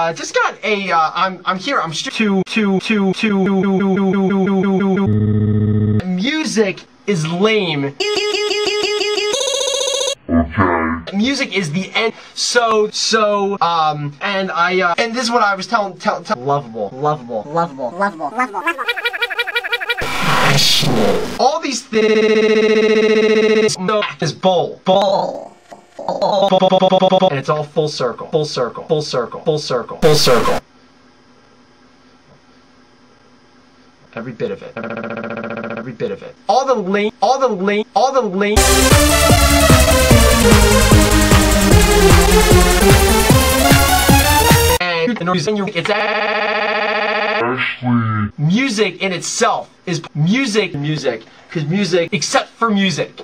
Uh, just got a, uh, I'm, I'm here, I'm to, to, to, to, music is lame. Okay. Music is the end. So, so, um, and I, uh, and this is what I was telling, tell, tell, lovable, lovable, lovable, lovable, lovable, lovable. all these things, no, is bull, bull. And it's all full circle, full circle, full circle, full circle, full circle. Every bit of it. Every bit of it. All the link, all the link, all the link. And the reason you it's music in itself is music, music, because music, except for music.